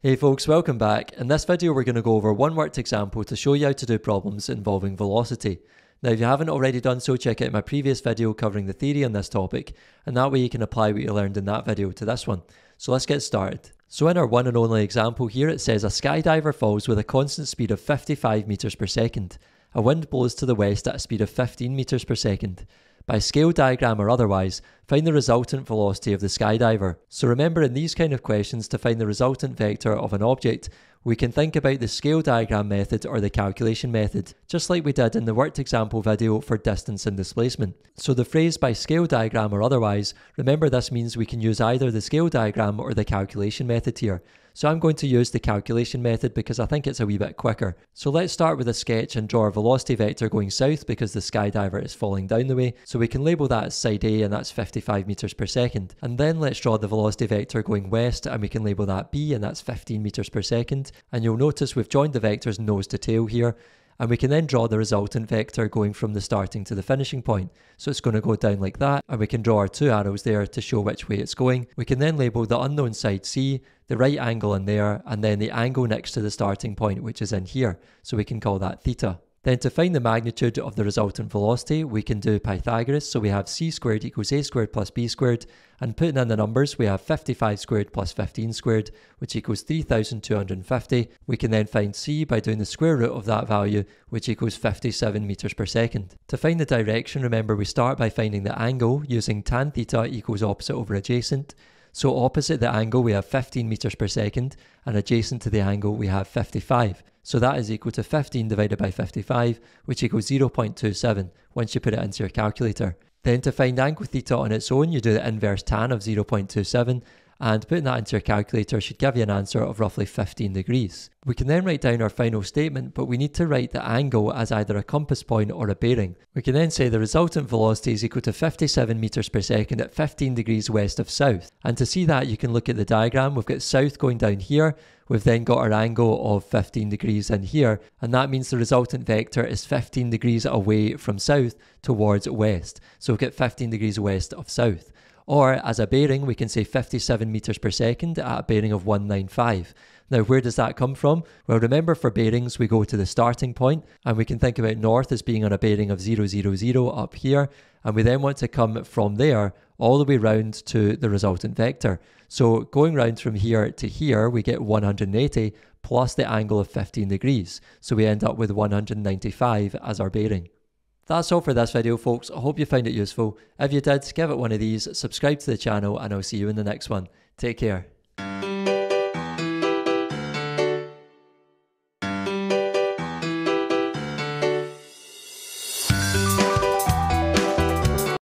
Hey folks, welcome back. In this video we're going to go over one worked example to show you how to do problems involving velocity. Now if you haven't already done so, check out my previous video covering the theory on this topic, and that way you can apply what you learned in that video to this one. So let's get started. So in our one and only example here it says a skydiver falls with a constant speed of 55 meters per second. A wind blows to the west at a speed of 15 meters per second. By scale diagram or otherwise, find the resultant velocity of the skydiver. So remember in these kind of questions to find the resultant vector of an object, we can think about the scale diagram method or the calculation method, just like we did in the worked example video for distance and displacement. So the phrase by scale diagram or otherwise, remember this means we can use either the scale diagram or the calculation method here. So I'm going to use the calculation method because I think it's a wee bit quicker. So let's start with a sketch and draw a velocity vector going south because the skydiver is falling down the way. So we can label that as side A and that's 55 meters per second. And then let's draw the velocity vector going west and we can label that B and that's 15 meters per second. And you'll notice we've joined the vectors nose to tail here and we can then draw the resultant vector going from the starting to the finishing point. So it's going to go down like that, and we can draw our two arrows there to show which way it's going. We can then label the unknown side C, the right angle in there, and then the angle next to the starting point, which is in here. So we can call that theta. Then to find the magnitude of the resultant velocity, we can do Pythagoras. So we have c squared equals a squared plus b squared. And putting in the numbers, we have 55 squared plus 15 squared, which equals 3,250. We can then find c by doing the square root of that value, which equals 57 meters per second. To find the direction, remember we start by finding the angle using tan theta equals opposite over adjacent. So opposite the angle we have 15 meters per second and adjacent to the angle we have 55. So that is equal to 15 divided by 55, which equals 0.27 once you put it into your calculator. Then to find angle theta on its own, you do the inverse tan of 0.27, and putting that into your calculator should give you an answer of roughly 15 degrees. We can then write down our final statement, but we need to write the angle as either a compass point or a bearing. We can then say the resultant velocity is equal to 57 meters per second at 15 degrees west of south. And to see that, you can look at the diagram. We've got south going down here. We've then got our angle of 15 degrees in here, and that means the resultant vector is 15 degrees away from south towards west. So we've got 15 degrees west of south. Or as a bearing, we can say 57 meters per second at a bearing of 195. Now, where does that come from? Well, remember for bearings, we go to the starting point and we can think about north as being on a bearing of 000 up here. And we then want to come from there all the way round to the resultant vector. So going round from here to here, we get 180 plus the angle of 15 degrees. So we end up with 195 as our bearing. That's all for this video folks, I hope you found it useful. If you did, give it one of these, subscribe to the channel and I'll see you in the next one. Take care.